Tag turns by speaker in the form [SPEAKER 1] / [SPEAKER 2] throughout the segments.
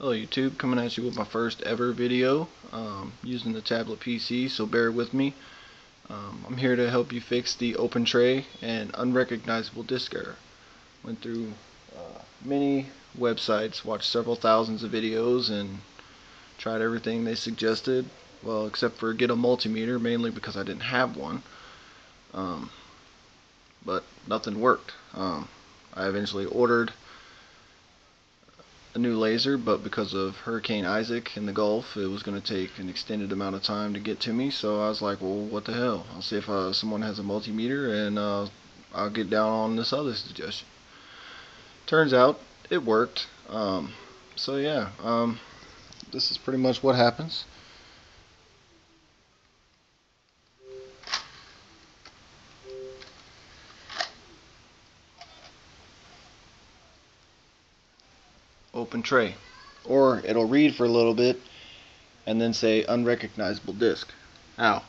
[SPEAKER 1] Hello YouTube, coming at you with my first ever video um, using the tablet PC, so bear with me. Um, I'm here to help you fix the open tray and unrecognizable disk error. Went through uh, many websites, watched several thousands of videos, and tried everything they suggested. Well, except for get a multimeter, mainly because I didn't have one. Um, but nothing worked. Um, I eventually ordered a new laser, but because of Hurricane Isaac in the Gulf, it was going to take an extended amount of time to get to me. So I was like, well, what the hell? I'll see if uh, someone has a multimeter, and uh, I'll get down on this other suggestion. Turns out it worked. Um, so yeah, um, this is pretty much what happens. Open tray. Or it'll read for a little bit and then say unrecognizable disk. Now,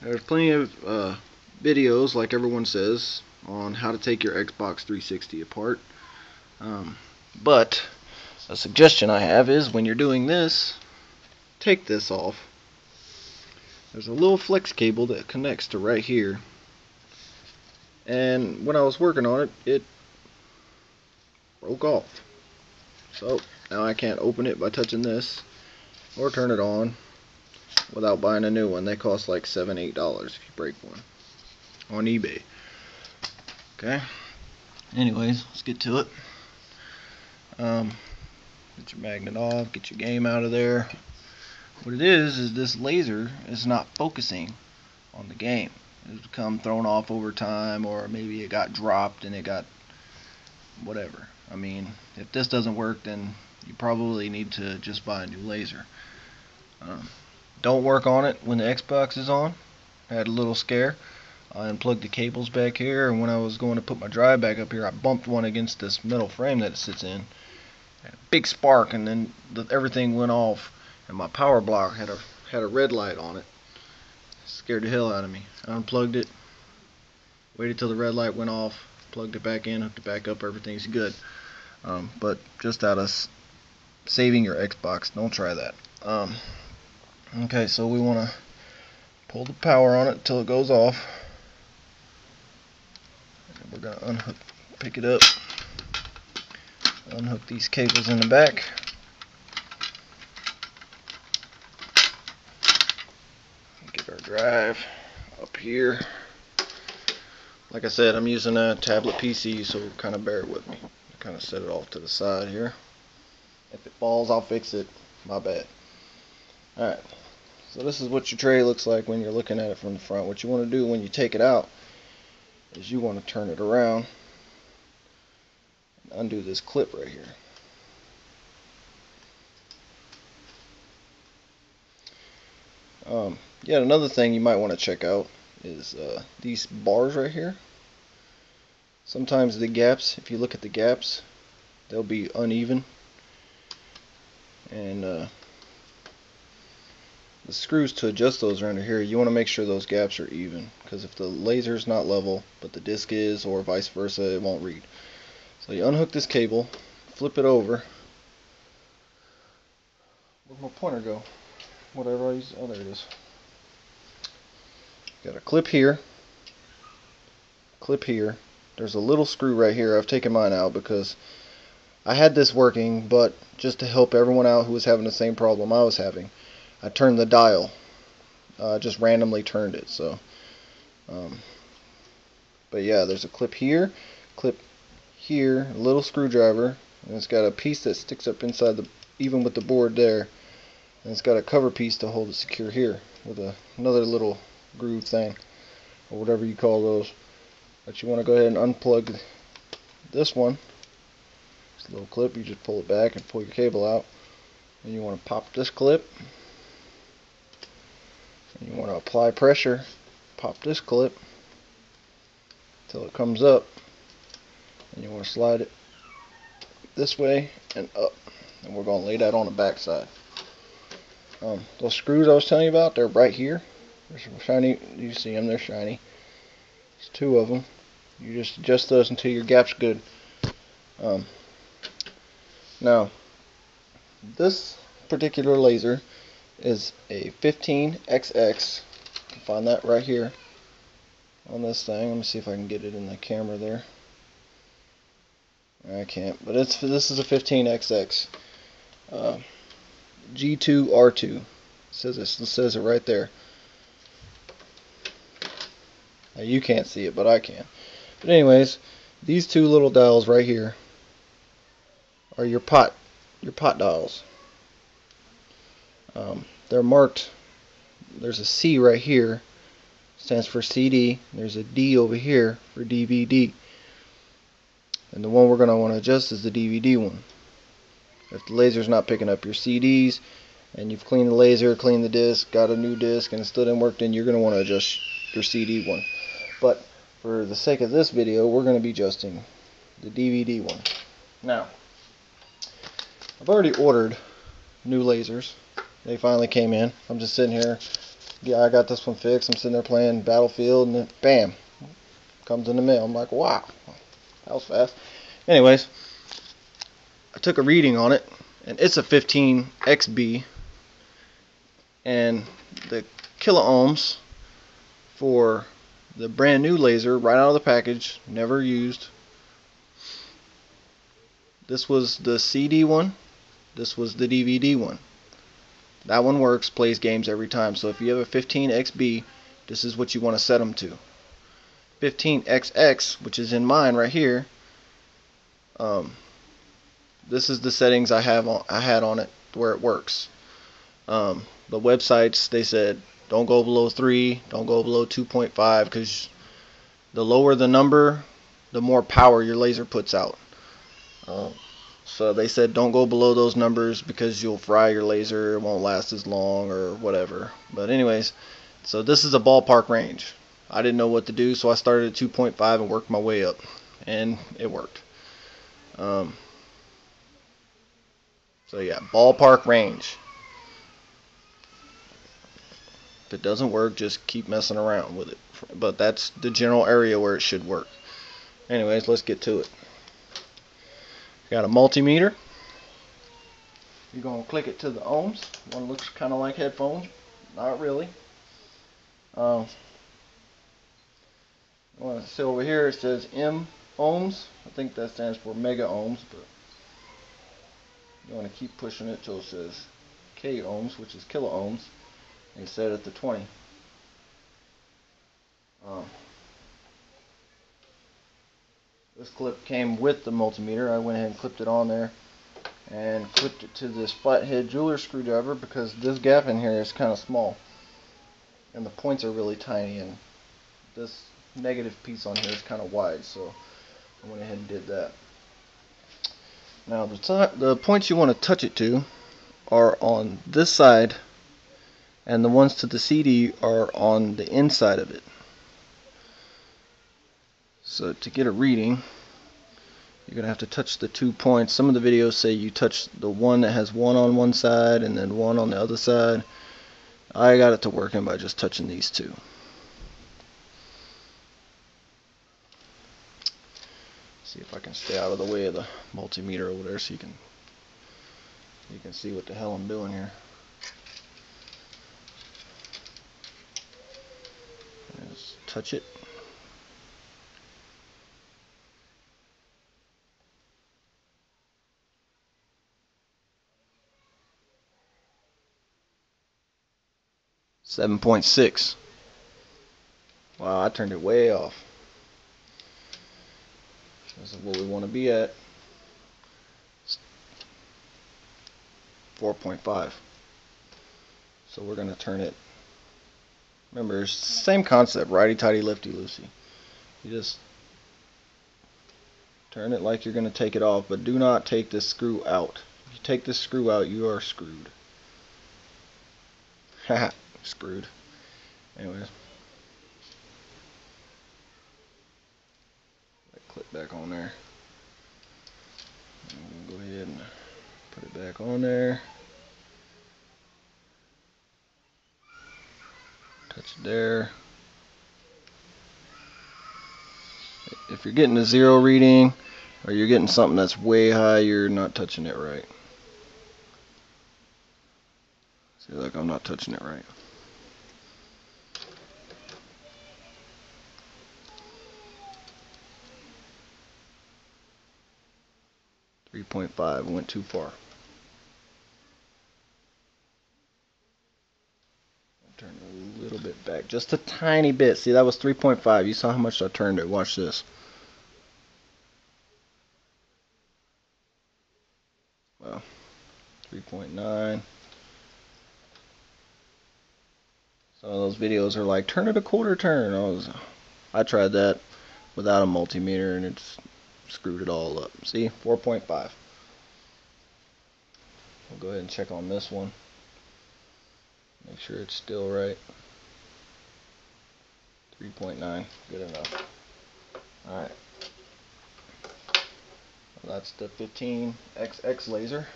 [SPEAKER 1] there's plenty of uh, videos, like everyone says, on how to take your Xbox 360 apart. Um, but a suggestion I have is when you're doing this, take this off. There's a little flex cable that connects to right here. And when I was working on it, it broke off. So now I can't open it by touching this or turn it on without buying a new one. They cost like seven, eight dollars if you break one on eBay. Okay. Anyways, let's get to it. Um, get your magnet off, get your game out of there. What it is is this laser is not focusing on the game. It's become thrown off over time, or maybe it got dropped and it got whatever. I mean, if this doesn't work, then you probably need to just buy a new laser. Um, don't work on it when the Xbox is on. I had a little scare. I unplugged the cables back here, and when I was going to put my drive back up here, I bumped one against this metal frame that it sits in. big spark, and then the, everything went off, and my power block had a had a red light on it. Scared the hell out of me. I unplugged it, waited till the red light went off, plugged it back in, hooked it back up, everything's good. Um, but just out of saving your Xbox, don't try that. Um, okay, so we want to pull the power on it until it goes off. And we're going to unhook, pick it up, unhook these cables in the back. Get our drive up here like I said, I'm using a tablet PC, so kind of bear with me. Kind of set it off to the side here. If it falls, I'll fix it. My bad. Alright, so this is what your tray looks like when you're looking at it from the front. What you want to do when you take it out is you want to turn it around and undo this clip right here. Um, yeah, another thing you might want to check out is uh, these bars right here. Sometimes the gaps, if you look at the gaps, they'll be uneven. And uh, the screws to adjust those are under here. You want to make sure those gaps are even. Because if the laser is not level, but the disc is, or vice versa, it won't read. So you unhook this cable, flip it over. Where'd my pointer go? Whatever I use. Oh, there it is. Got a clip here, clip here. There's a little screw right here. I've taken mine out because I had this working, but just to help everyone out who was having the same problem I was having, I turned the dial. Uh, just randomly turned it. So, um, but yeah, there's a clip here, clip here, a little screwdriver, and it's got a piece that sticks up inside the, even with the board there, and it's got a cover piece to hold it secure here with a, another little groove thing or whatever you call those but you want to go ahead and unplug this one. This little clip you just pull it back and pull your cable out. And you want to pop this clip. And you want to apply pressure pop this clip until it comes up. And you want to slide it this way and up. And we're going to lay that on the back side. Um, those screws I was telling you about they're right here. There's shiny, you see them, they're shiny. There's two of them. You just adjust those until your gap's good. Um, now, this particular laser is a 15XX. You can find that right here on this thing. Let me see if I can get it in the camera there. I can't, but it's this is a 15XX uh, G2R2. It says it, it says it right there. Now you can't see it, but I can. But anyways, these two little dials right here are your pot your pot dials. Um, they're marked. There's a C right here, stands for CD. There's a D over here for DVD. And the one we're going to want to adjust is the DVD one. If the laser's not picking up your CDs, and you've cleaned the laser, cleaned the disc, got a new disc, and it still didn't work, then you're going to want to adjust your CD one. But for the sake of this video, we're going to be adjusting the DVD one. Now, I've already ordered new lasers. They finally came in. I'm just sitting here. Yeah, I got this one fixed. I'm sitting there playing Battlefield, and then bam, comes in the mail. I'm like, wow, that was fast. Anyways, I took a reading on it, and it's a 15 XB, and the kiloohms for the brand new laser right out of the package, never used. This was the CD one. This was the DVD one. That one works, plays games every time. So if you have a 15XB, this is what you want to set them to. 15XX, which is in mine right here, um, this is the settings I have on, I had on it where it works. Um, the websites they said don't go below three, don't go below 2.5 because the lower the number, the more power your laser puts out. Um, so they said don't go below those numbers because you'll fry your laser, it won't last as long or whatever. But anyways, so this is a ballpark range. I didn't know what to do, so I started at 2.5 and worked my way up, and it worked. Um, so yeah, ballpark range. If it doesn't work, just keep messing around with it. But that's the general area where it should work. Anyways, let's get to it. Got a multimeter. You're going to click it to the ohms. One looks kind of like headphones. Not really. Um, to see over here it says M ohms. I think that stands for mega ohms, but you want to keep pushing it till it says K ohms, which is kilo ohms, and set it to 20. Um, this clip came with the multimeter. I went ahead and clipped it on there and clipped it to this flathead jeweler screwdriver because this gap in here is kind of small and the points are really tiny and this negative piece on here is kind of wide so I went ahead and did that. Now the, the points you want to touch it to are on this side and the ones to the CD are on the inside of it. So to get a reading, you're going to have to touch the two points. Some of the videos say you touch the one that has one on one side and then one on the other side. I got it to working by just touching these two. See if I can stay out of the way of the multimeter over there so you can you can see what the hell I'm doing here. Just touch it. Seven point six. Wow, I turned it way off. This is what we want to be at. 4.5. So we're going to turn it. Remember, same concept, righty tighty, lefty loosey. You just turn it like you're going to take it off, but do not take this screw out. If you take this screw out, you are screwed. Haha, screwed. Anyways. clip back on there. go ahead and put it back on there. There. If you're getting a zero reading or you're getting something that's way high, you're not touching it right. See, like I'm not touching it right. Three point five went too far. Turn it a just a tiny bit. See, that was 3.5. You saw how much I turned it. Watch this. Well, 3.9. Some of those videos are like, turn it a quarter turn. I was, I tried that without a multimeter and it's screwed it all up. See, 4.5. We'll go ahead and check on this one. Make sure it's still right. 3.9, good enough. Alright. Well, that's the 15XX laser.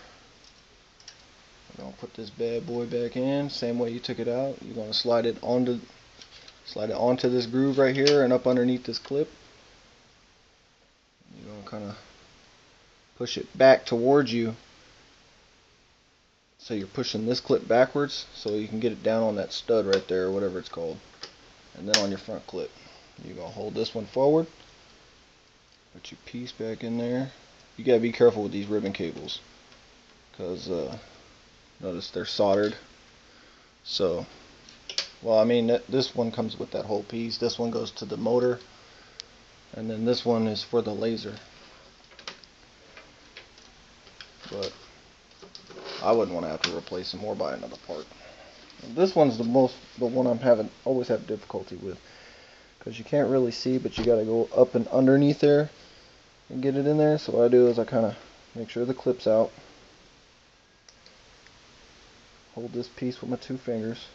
[SPEAKER 1] We're gonna put this bad boy back in, same way you took it out. You're gonna slide it onto slide it onto this groove right here and up underneath this clip. You're gonna kinda push it back towards you so you're pushing this clip backwards so you can get it down on that stud right there or whatever it's called and then on your front clip you're to hold this one forward. Put your piece back in there. You got to be careful with these ribbon cables because uh, notice they're soldered. So well I mean this one comes with that whole piece. This one goes to the motor. And then this one is for the laser. But I wouldn't want to have to replace them or buy another part. And this one's the most, the one I'm having, always have difficulty with. Because you can't really see, but you got to go up and underneath there and get it in there. So what I do is I kind of make sure the clip's out. Hold this piece with my two fingers.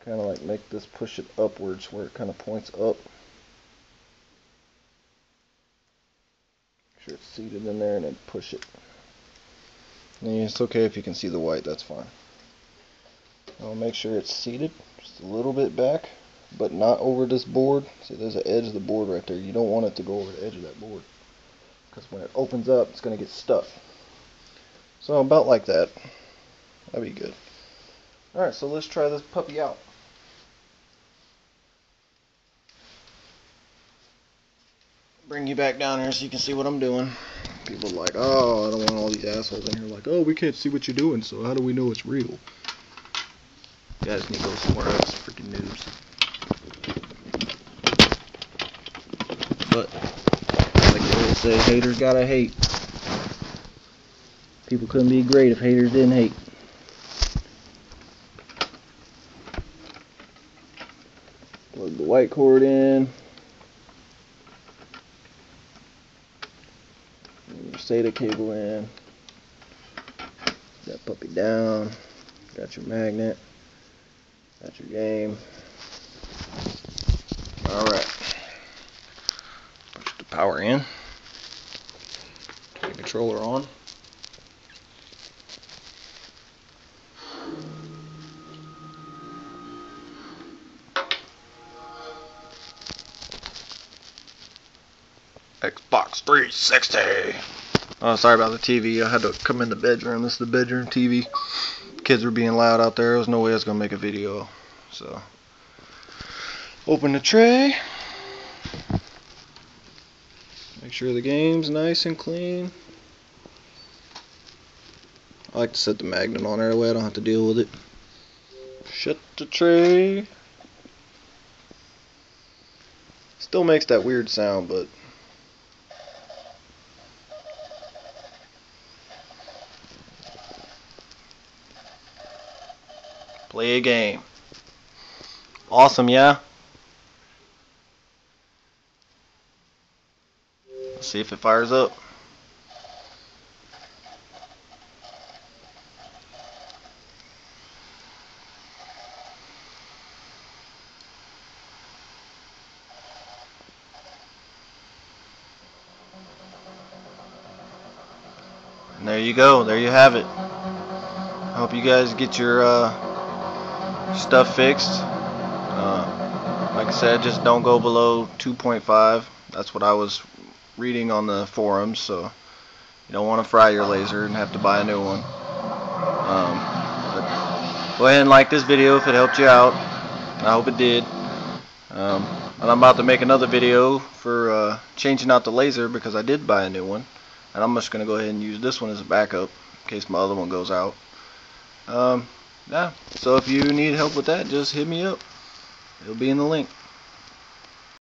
[SPEAKER 1] Kind of like make this push it upwards where it kind of points up. Make sure it's seated in there and then push it. It's okay if you can see the white, that's fine. I'll make sure it's seated just a little bit back, but not over this board. See, there's an edge of the board right there. You don't want it to go over the edge of that board. Because when it opens up, it's going to get stuck. So about like that. That'd be good. Alright, so let's try this puppy out. Bring you back down here so you can see what I'm doing. People are like, oh, I don't want all these assholes in here like, oh, we can't see what you're doing, so how do we know it's real? Guys need to go somewhere else, freaking noobs. But, like they always say, haters gotta hate. People couldn't be great if haters didn't hate. Plug the white cord in. SATA cable in. That puppy down. Got your magnet. Got your game. Alright. Push the power in. Turn the controller on. Xbox 360. Oh, sorry about the TV. I had to come in the bedroom. This is the bedroom TV. Kids were being loud out there. There was no way I was going to make a video. So, open the tray. Make sure the game's nice and clean. I like to set the magnet on there, way I don't have to deal with it. Shut the tray. Still makes that weird sound, but Play a game. Awesome, yeah? Let's see if it fires up. And there you go. There you have it. I hope you guys get your uh, stuff fixed. Uh, like I said, just don't go below 2.5. That's what I was reading on the forums, so you don't want to fry your laser and have to buy a new one. Um, go ahead and like this video if it helped you out. I hope it did. Um, and I'm about to make another video for uh, changing out the laser because I did buy a new one. And I'm just going to go ahead and use this one as a backup in case my other one goes out. Um, yeah, so if you need help with that, just hit me up. It'll be in the link.